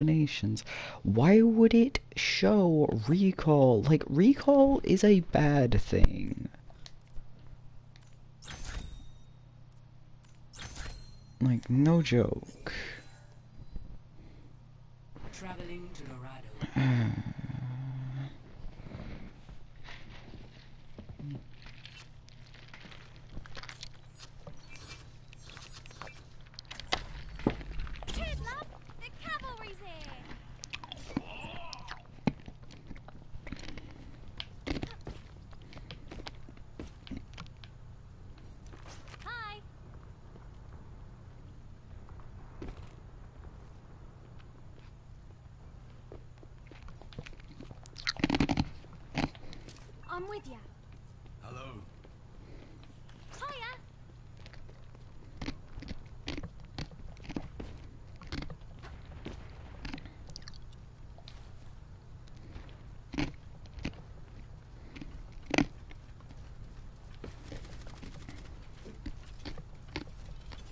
combinations. Why would it show recall? Like, recall is a bad thing. Like, no joke. Traveling to Dorado. Cheers, love! The cavalry's here! Hi! I'm with you. Hello. Hiya!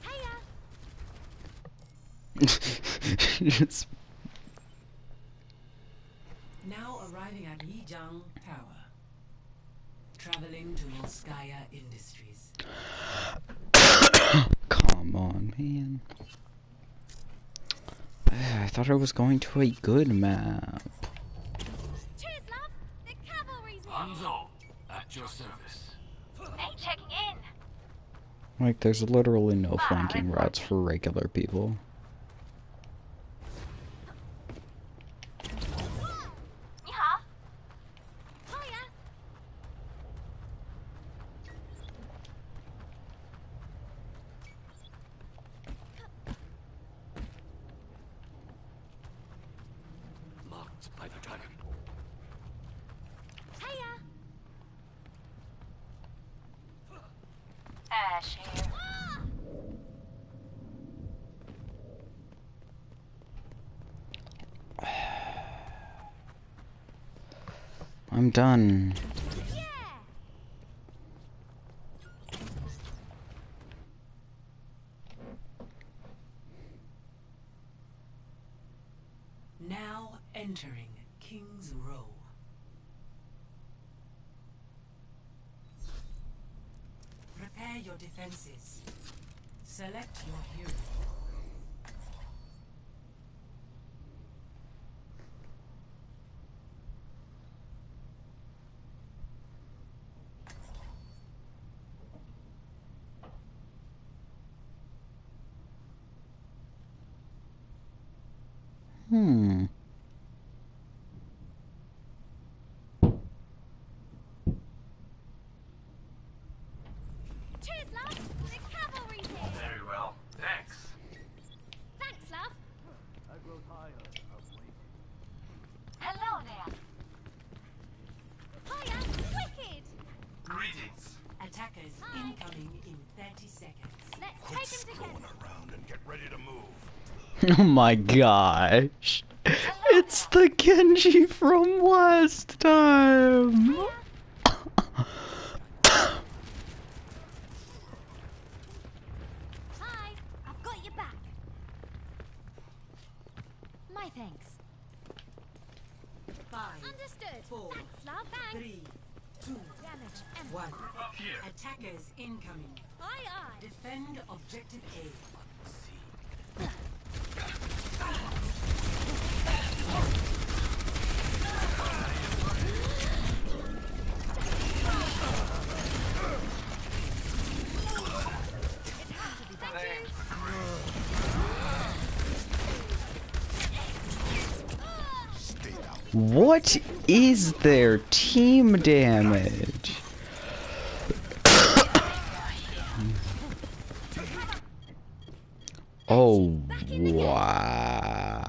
Hiya! Just Now arriving at Lijiang Tower. Traveling to Volskaya Industries. Come on, man. I thought I was going to a good map. Cheers, love! The cavalry's! Hanzo, at your service. Hey, checking in! Like, there's literally no flanking routes for regular people. Yeehaw! Hiya! Marked by the dragon. Hiya! Ah, Ashe here. I'm done. Yeah! Now entering King's Row. Prepare your defenses. Select your hero. Hmm. Cheers, love! The cavalry's here! Very well. Thanks. Thanks, love! I grow tired of waiting. Hello there! Hiya! Wicked! Greetings. Attackers Hi. incoming in 30 seconds. Let's Quit take him screwing together! around and get ready to move. Oh my gosh. It's the Genji from last time. Hi! I've got your back! My thanks. Five, Understood! Four, Thanks, love! Thanks! three, two, Damage and one. Up here. Attackers incoming. Aye, aye! Defend objective A. What is their team damage? oh, wow.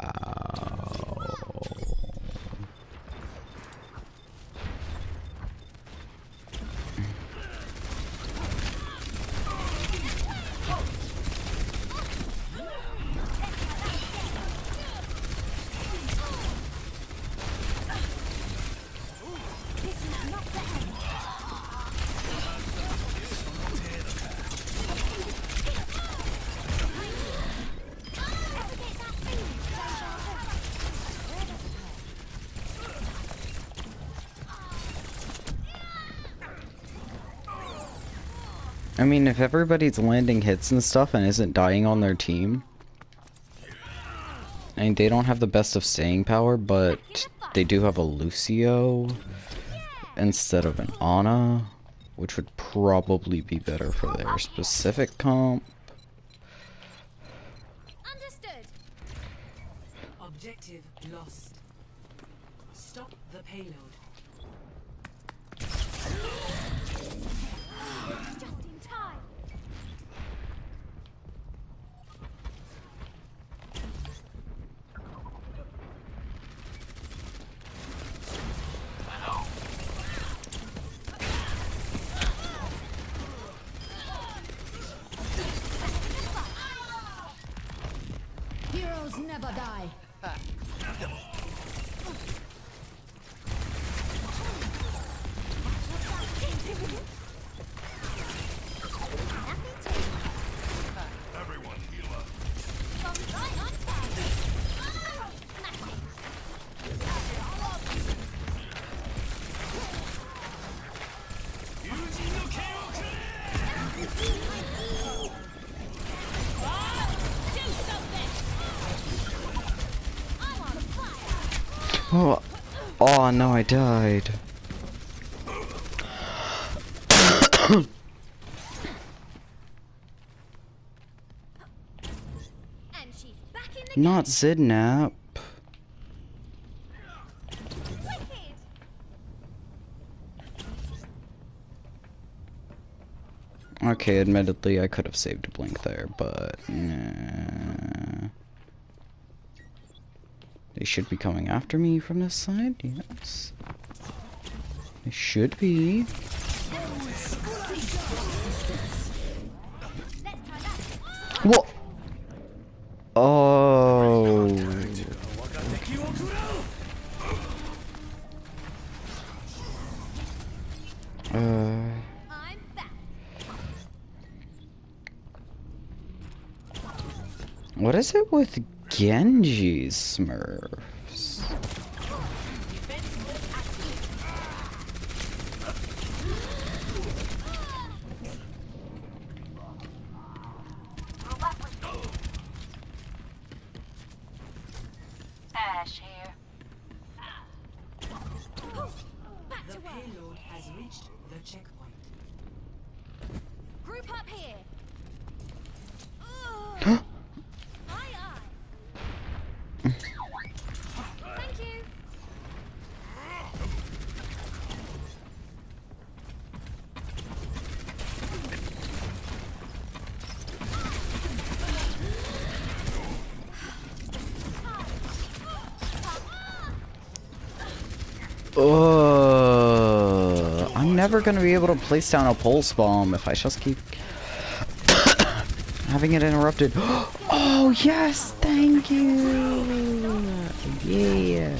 This is not the end! Navigate that field! I mean, if everybody's landing hits and stuff and isn't dying on their team, I mean, they don't have the best of staying power, but they do have a Lucio instead of an Ana, which would probably be better for their specific comp. Never die. Oh no, I died. And she's back in the Not Zidnap. Okay, admittedly, I could have saved a blink there, but nah. They should be coming after me from this side, yes. They should be. Let's try that. What? Oh. Uh, what is it with Genji's Smurfs? Ashe here. Back The to work. payload has reached the checkpoint. Group up here. Ugh. aye, aye. Thank you. Uh, I'm never gonna be able to place down a pulse bomb if I just keep having it interrupted. oh yes, thank you. Yeah.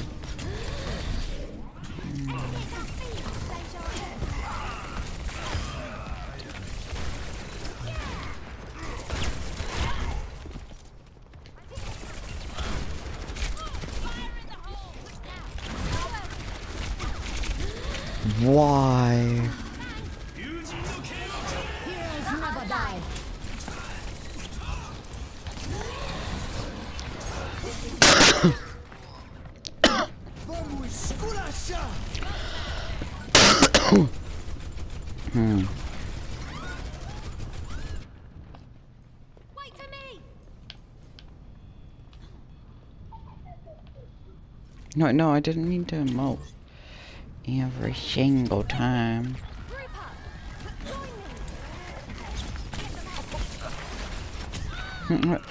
No, no, I didn't mean to emote every single time. Mm,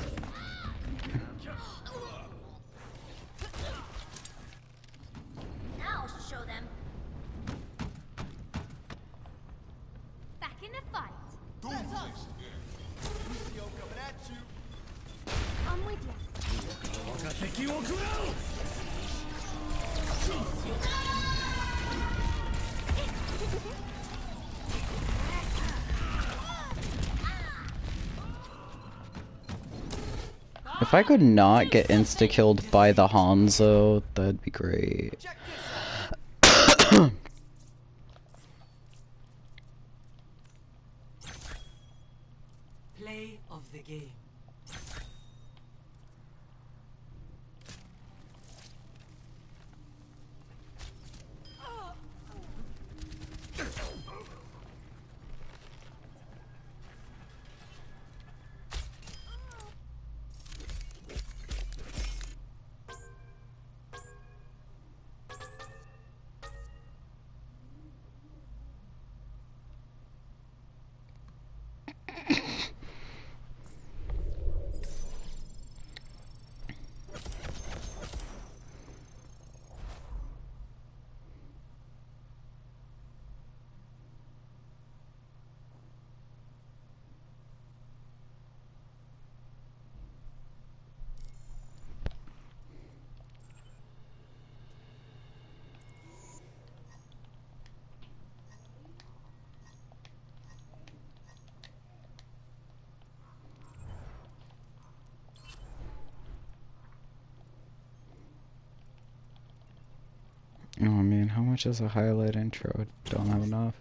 If I could not get insta-killed by the Hanzo, that'd be great. Oh man, how much is a highlight intro? Don't have enough.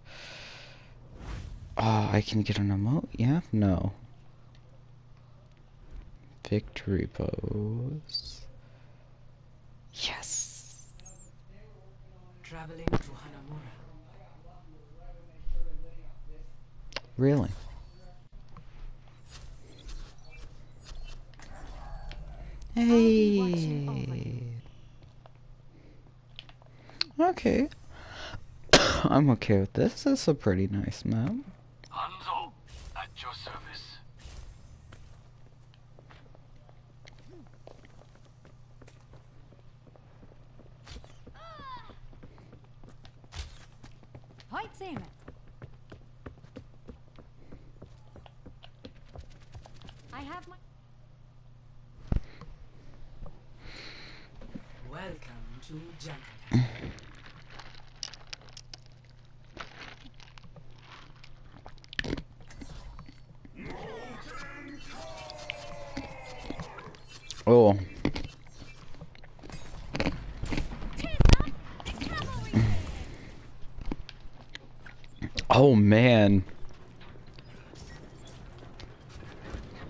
Oh, I can get an emote? Yeah? No. Victory pose. Yes! Traveling to Hanamura. Really? Hey! Okay. I'm okay with this. This is a pretty nice map. Hanzo, at your service. Heute sehen I have my. Welcome to Jungle. Oh. Oh man.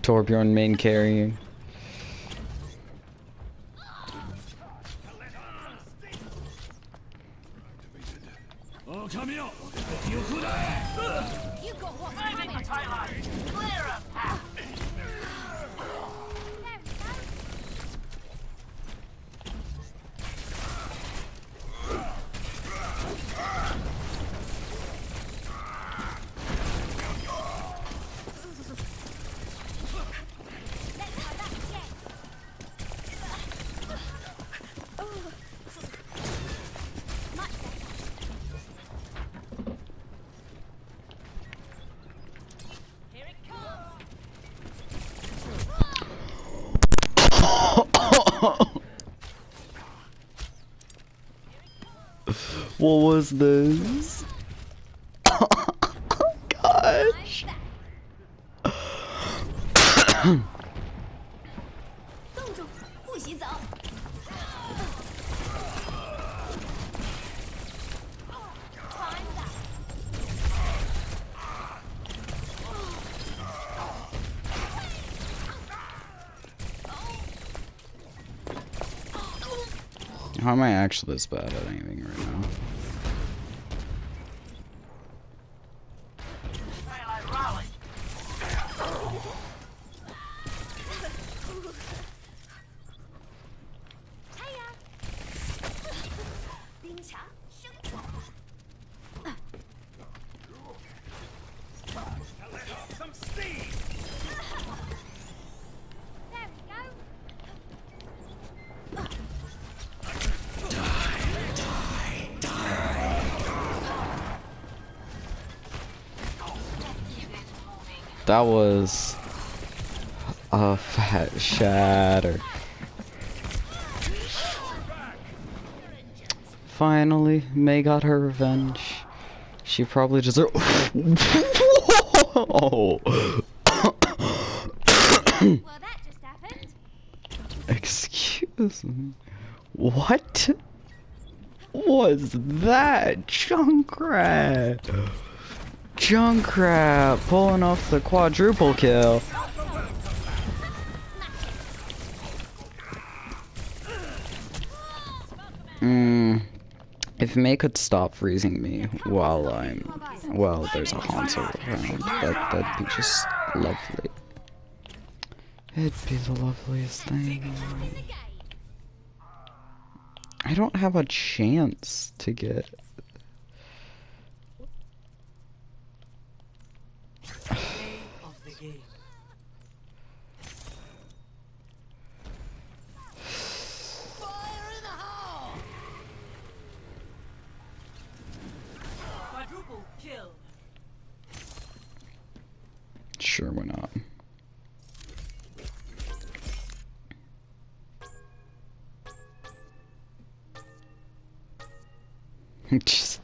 Torbjorn main carrying. You got what's coming. Clear a path. There we go. Let's try that again. Much better. Here it comes. What was this? oh, gosh. How am I actually this bad at anything right now? That was a fat shatter. Finally, Mei got her revenge. She probably deserved. oh. Well, that just happened. Excuse me. What was that? Junkrat! Junkrat pulling off the quadruple kill. Mm, if Mei could stop freezing me while I'm, well, there's a Hanzo around, that, that'd be just lovely. It'd be the loveliest thing. I don't have a chance to get. Play of the game. Fire in the hole! Quadruple kill. Sure, why not? Just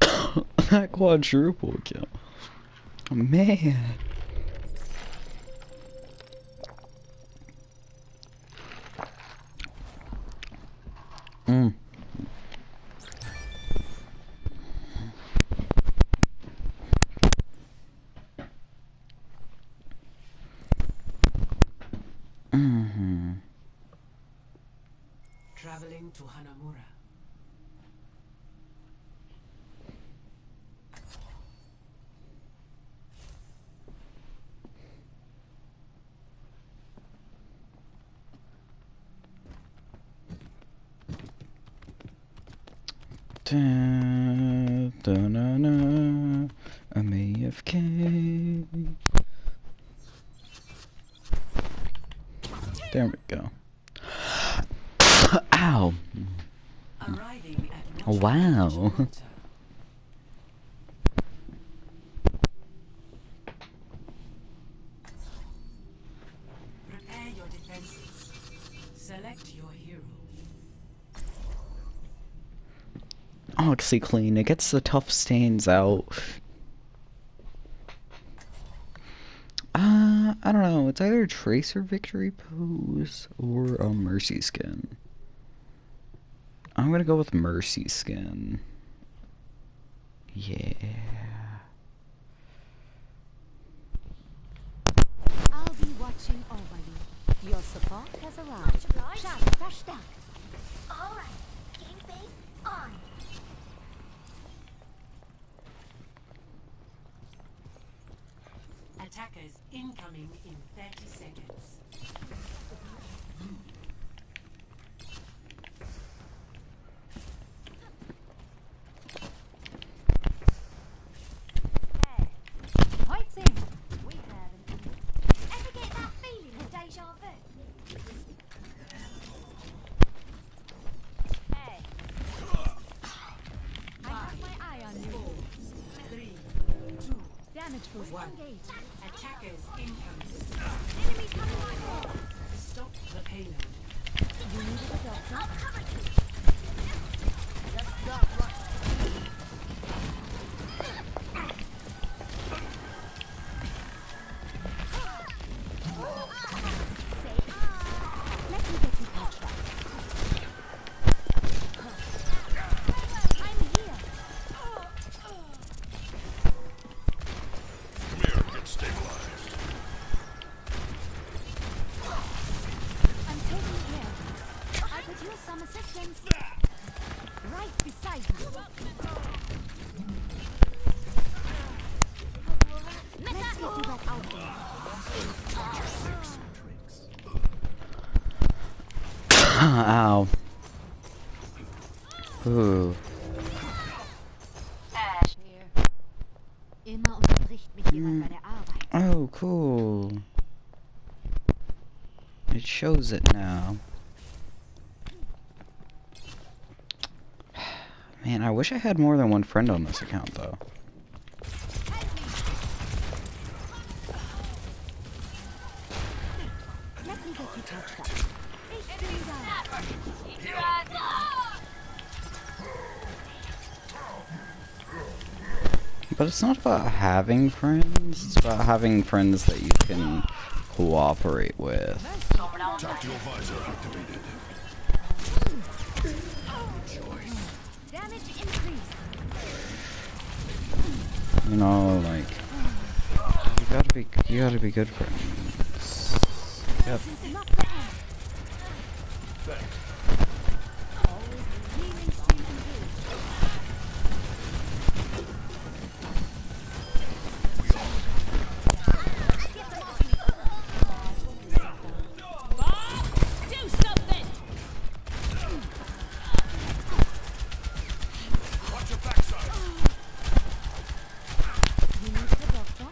that quadruple kill. Man. Mm. Traveling to Hanamura. Da, da, na, na, I'm AFK. There we go. Ow! Arriving at Oh, Watchtower wow. Gibraltar. Prepare your defenses. Select your hero. Oh, OxiClean, it gets the tough stains out. Uh, I don't It's either Tracer Victory Pose or a Mercy Skin. I'm gonna go with Mercy Skin. Yeah. I'll be watching over you. Your support has arrived. All right. Game face on. Attackers incoming in 30 seconds. Wish I had more than one friend on this account, though. But it's not about having friends, it's about having friends that you can cooperate with. You know, like you gotta be you gotta be good for friends. Yep. This is not the end. Always the healing stream engaged. Do something! Watch your backside. You need the doctor?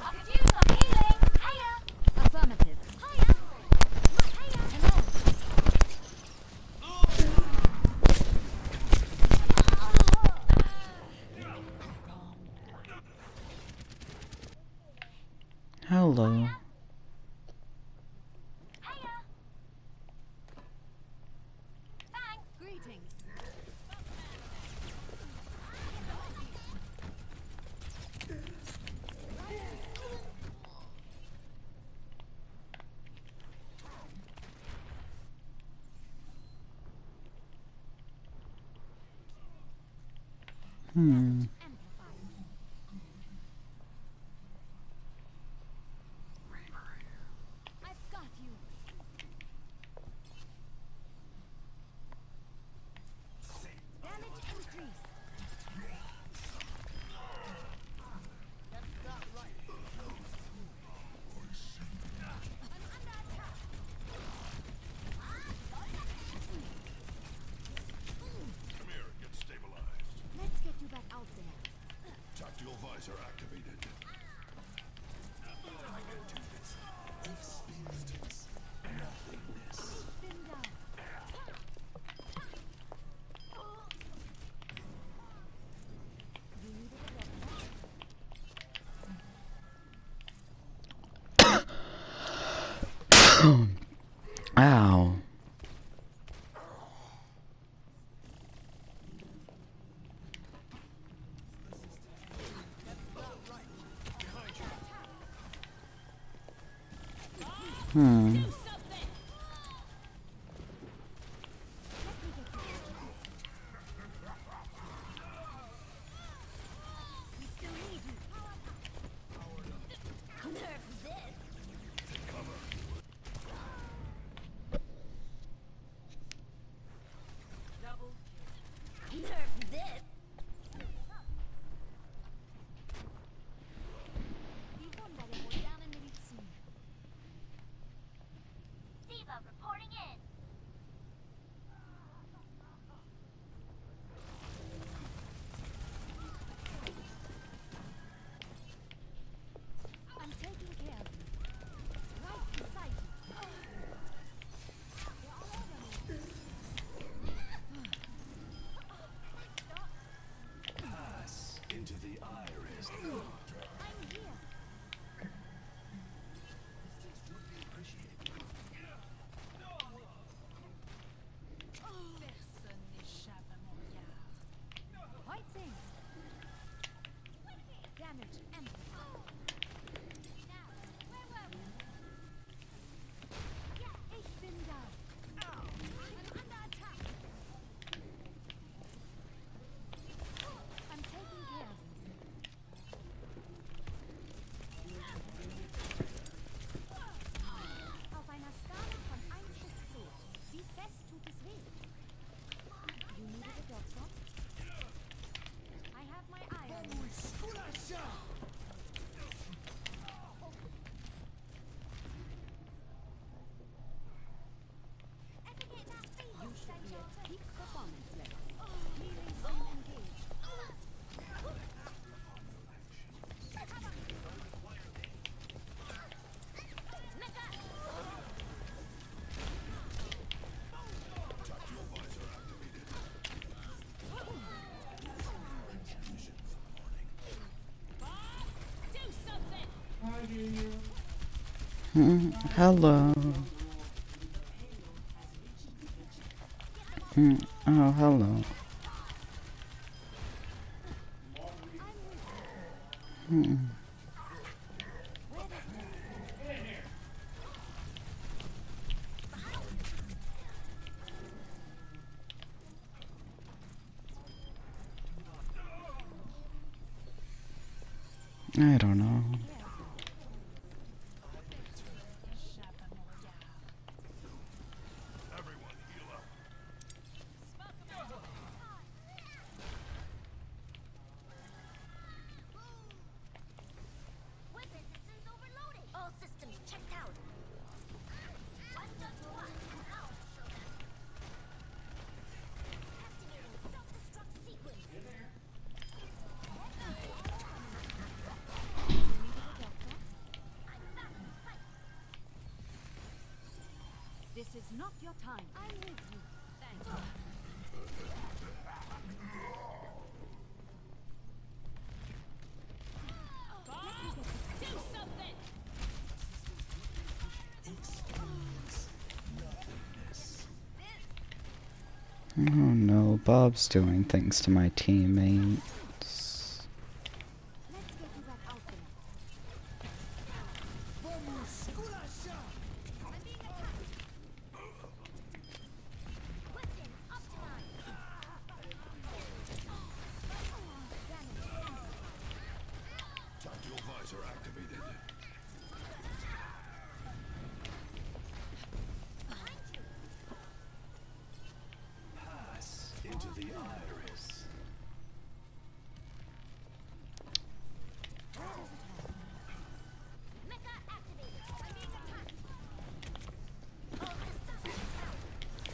I could use some healing. Hiya. Affirmative. Hiya. Hiya. Hello. Hello. Hiya. Thanks. Greetings. Hmm. Hmm. Hello. Hmm. Oh, hello. It's not your time. I'm with you. Thank you. Oh no, Bob's doing things to my teammate.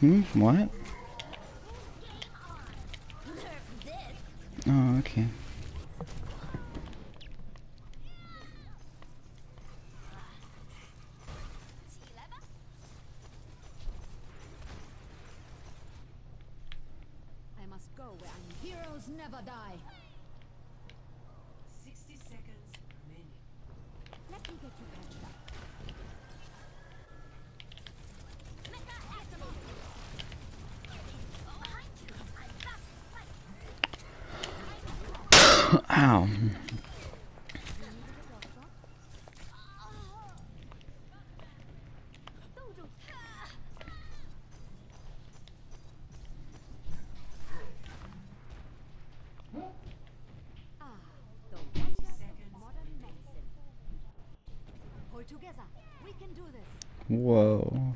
Hmm? What? Whoa.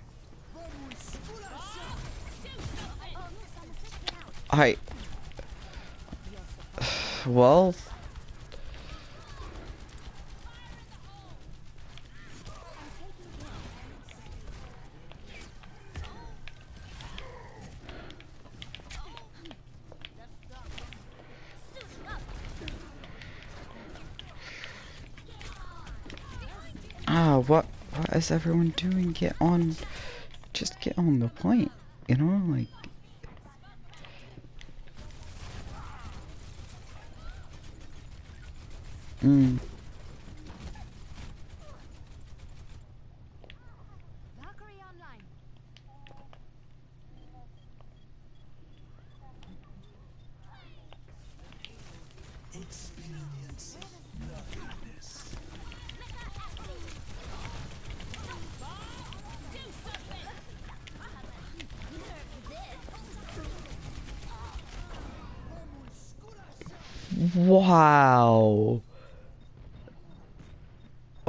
I. Well. Ah, what? What is everyone doing? Get on. Just get on the point. You know, like. Mm.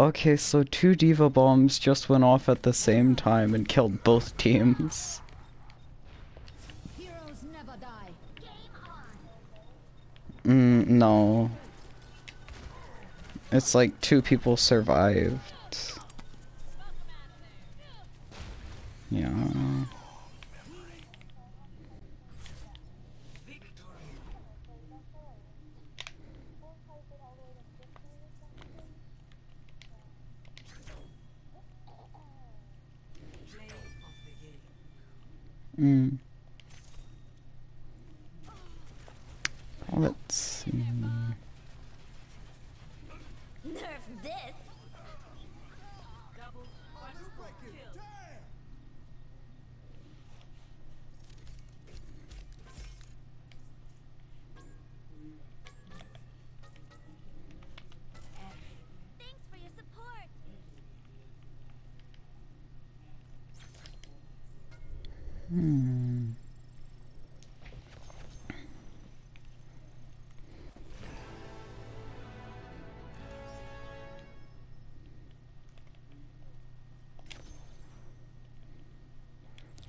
Okay, so two D.Va bombs just went off at the same time and killed both teams. Heroes never die. Mm, no. It's like two people survived. Yeah. Hmm.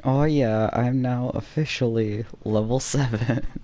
Oh yeah, I'm now officially level 7.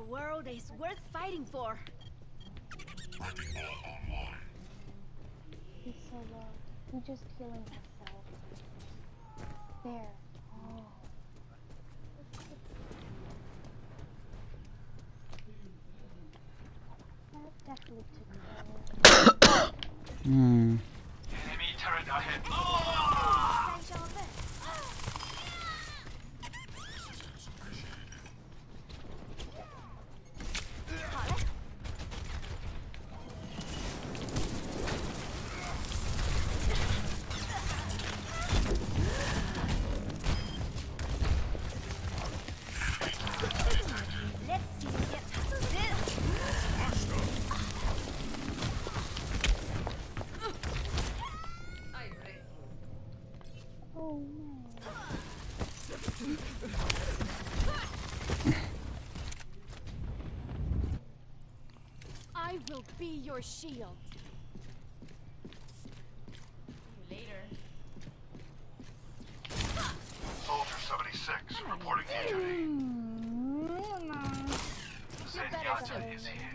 world is worth fighting for. He's so low. Just. There. Oh. That definitely took a Hmm. Enemy turret ahead. Let's see you get past this. Oh. I will be your shield. Later. Soldier 76 reporting injury. Hmm. Zenyatta is here.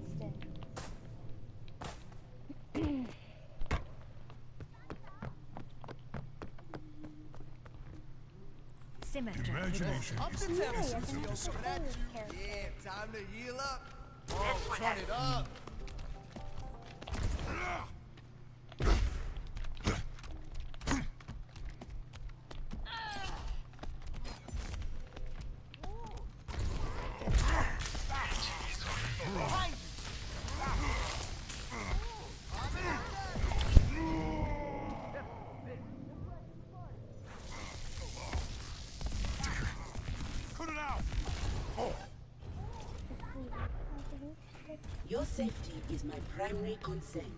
To Winston. Symmetry. Imagination is the Yay, essence of have design. a Polish character. Yeah, time to heal up. Oh, turn it up. Your safety is my primary concern.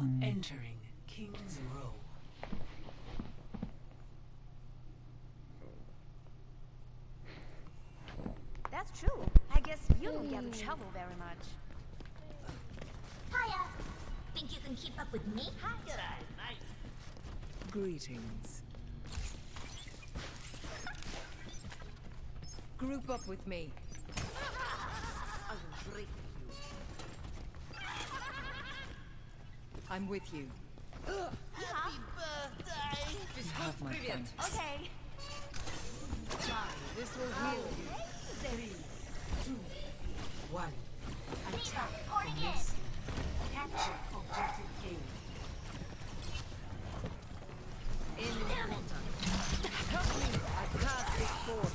Mm. entering King's Row. That's true. I guess you don't get to mm. travel very much. Hiya. Think you can keep up with me? Greetings. Group up with me. I will break you. I'm with you. Happy birthday! Just have my thanks. Okay. Try. This will heal you. Three, two, one. Attack from this. Capture objective A. In water. Help me. I pass this forth.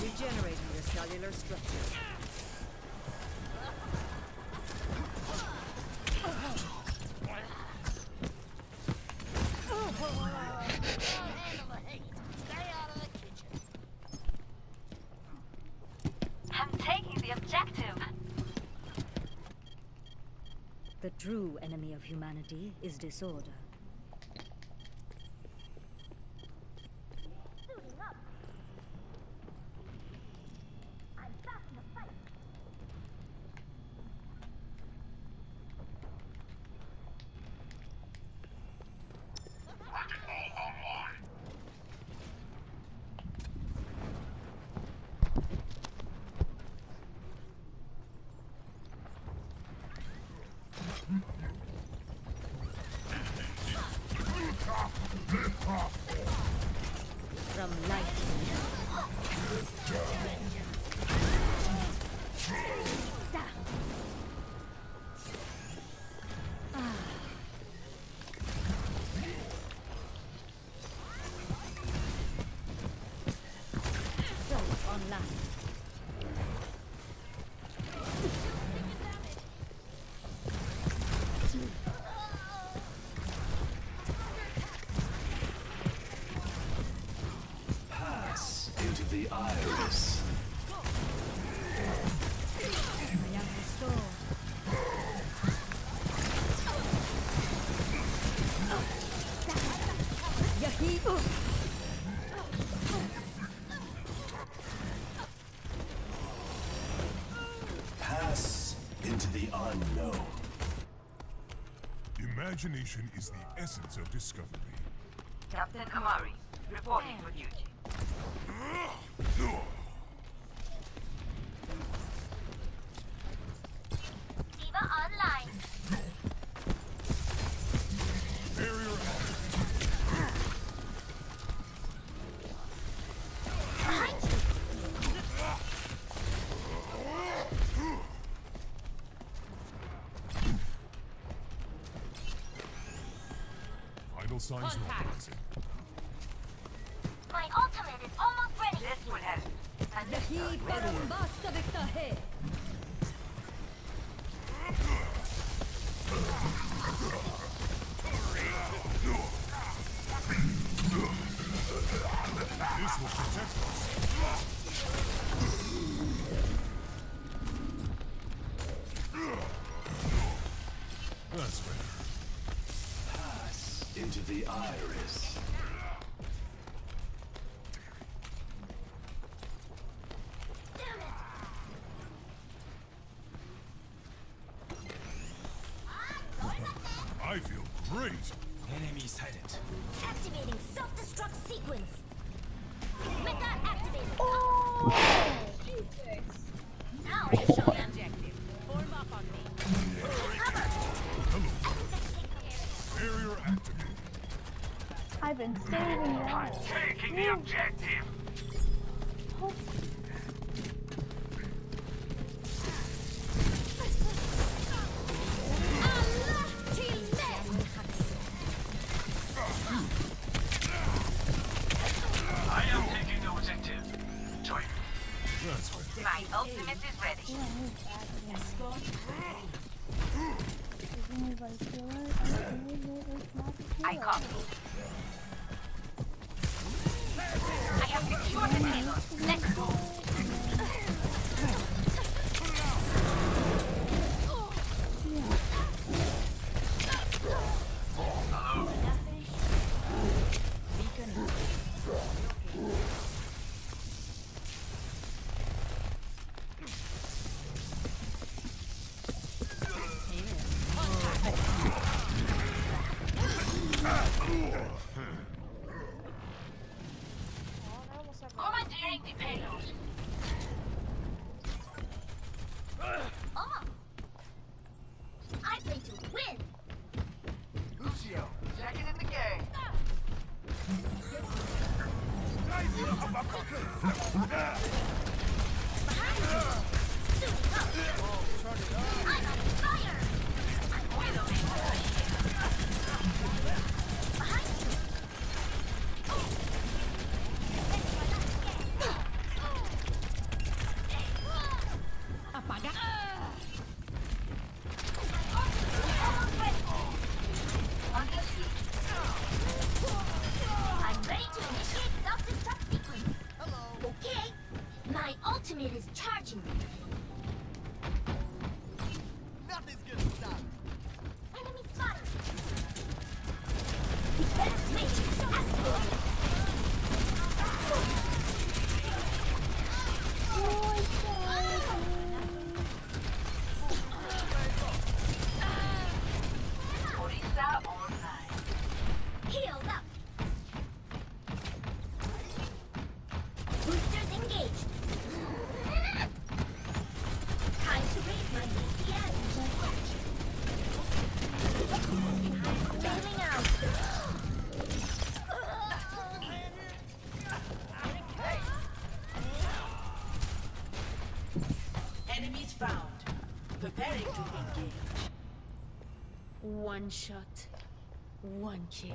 Regenerating your cellular structure. I'm taking the objective. The true enemy of humanity is disorder. Into the iris. I restored. Yahi! Pass into the unknown. Imagination is the essence of discovery. Captain Amari, reporting for duty. Signs normalizing. My ultimate is almost ready. This will help. And this feel. Enemy sighted. Activating self-destruct sequence. Meta activated. Oh. Now I show them. Objective. Form up on me. Barrier activated. I've been saving that. Taking the objective. Ultimate is charging. One shot, one kill.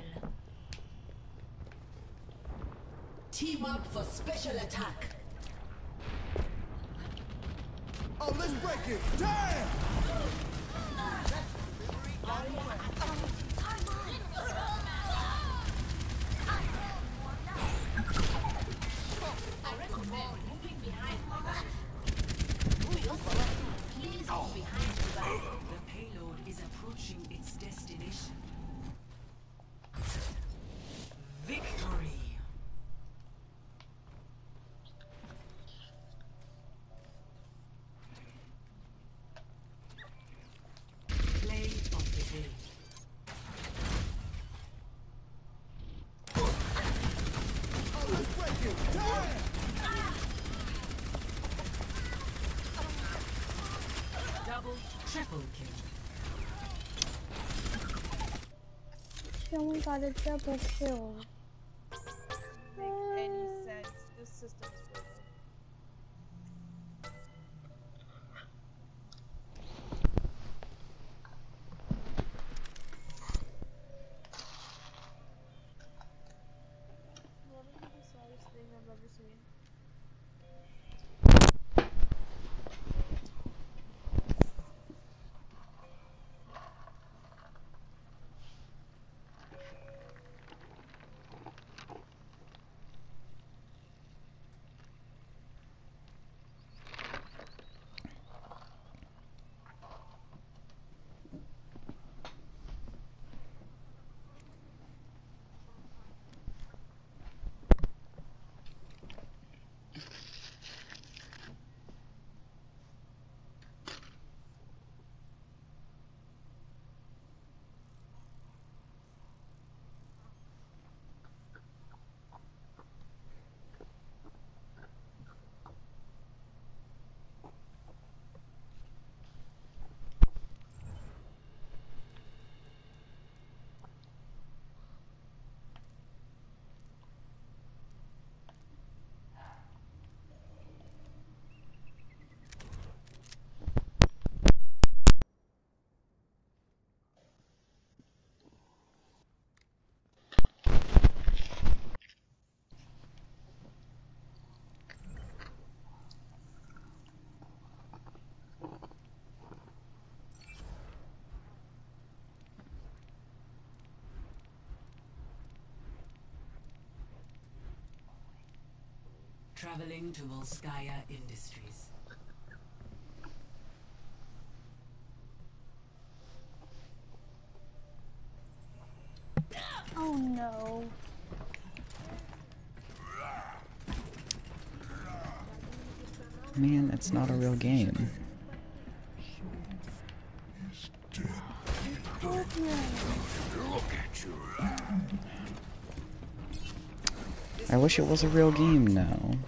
Team up for special attack. Oh, let's break it. Damn! The payload is approaching its destination. Victory! Play of the day. Oh, let's break it. Damn! Double, triple kill. She only got a double kill. make any sense. This system Traveling to Volskaya Industries. Oh no. Man, it's not a real game. I wish it was a real game now.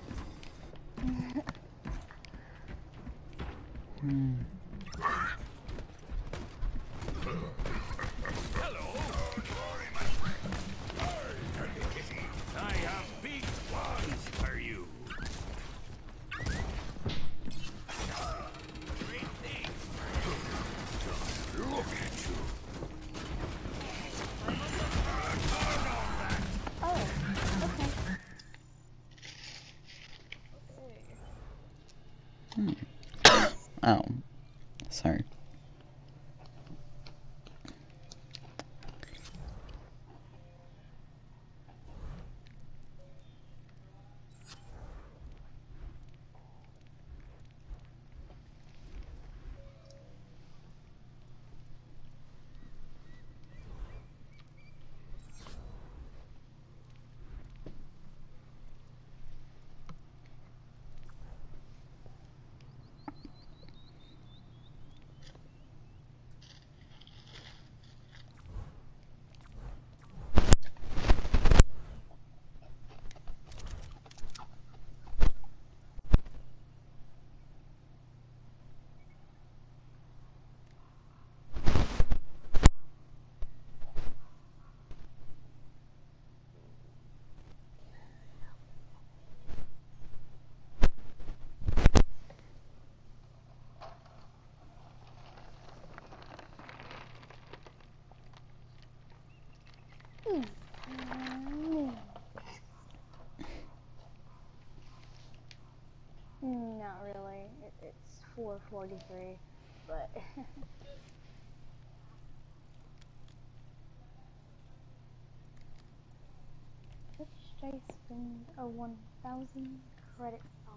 443, but what should I spend a 1,000 credits on?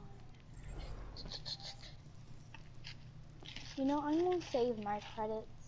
You know, I'm gonna save my credits.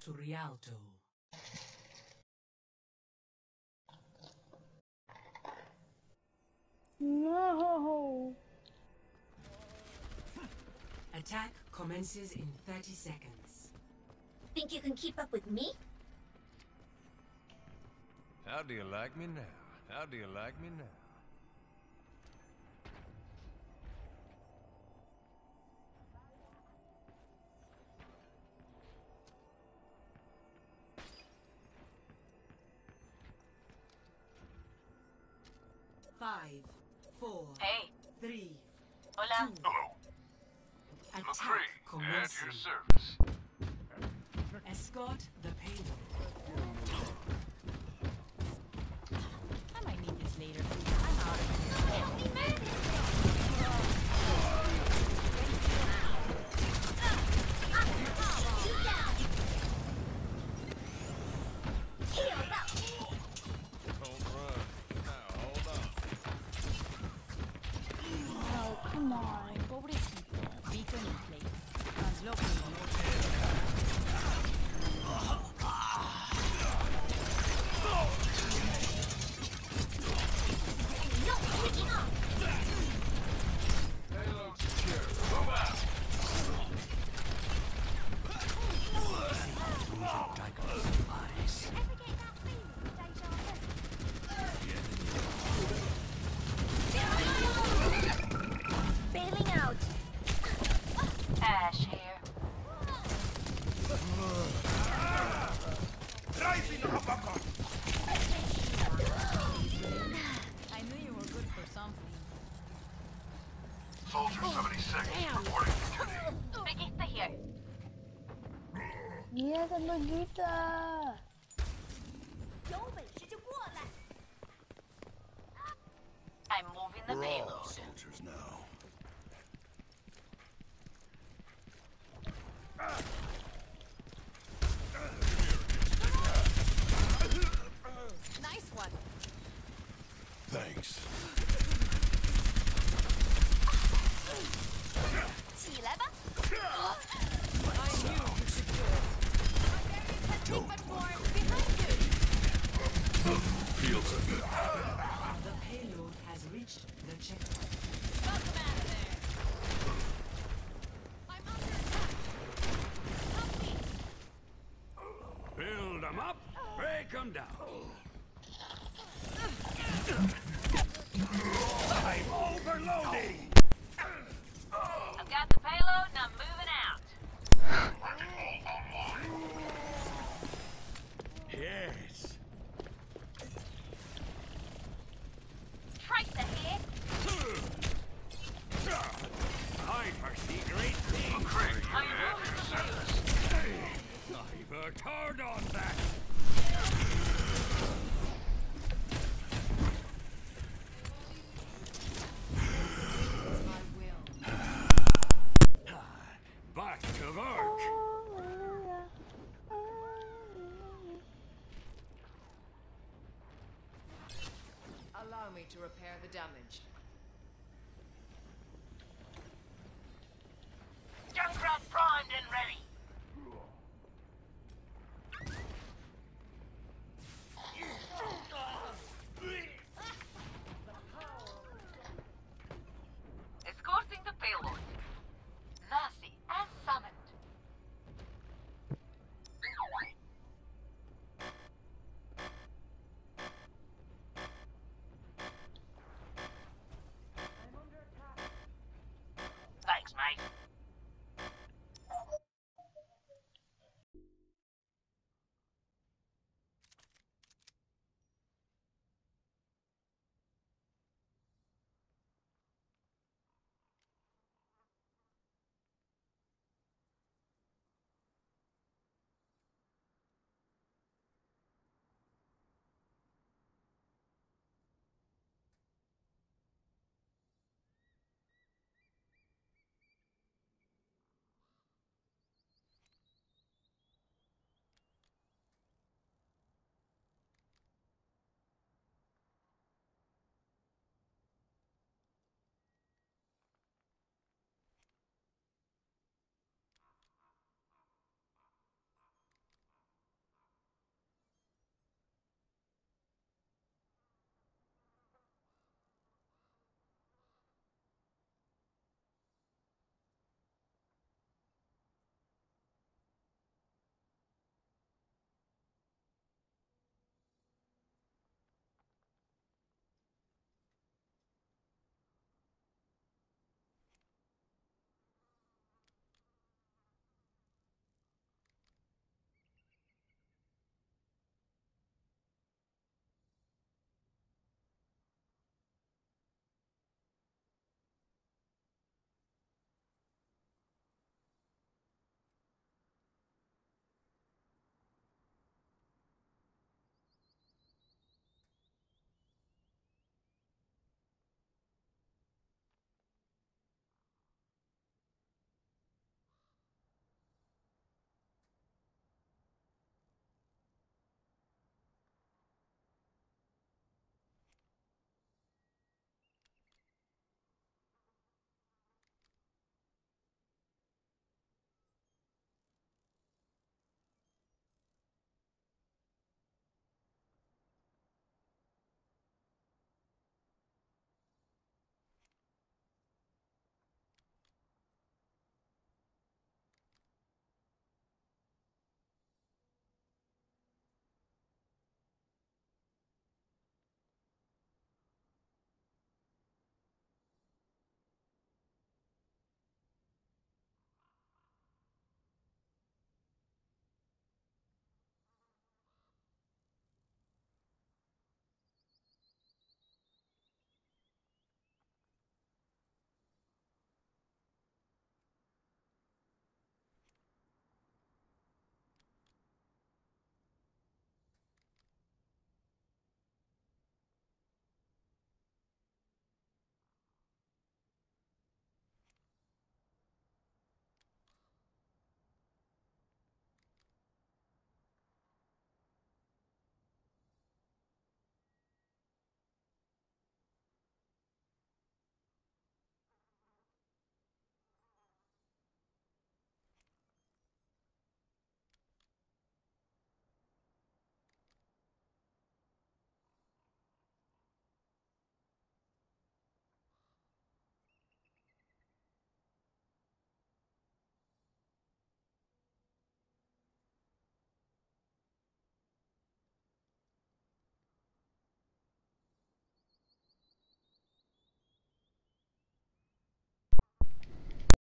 To Rialto. No! Attack commences in 30 seconds. Think you can keep up with me? How do you like me now? How do you like me now? Five, four, Hey. three, Hola. two. Hello. Attack McCree, at your service. Escort the payload. I might need this later. I'm moving the payload. soldiers now. Nice one. Thanks.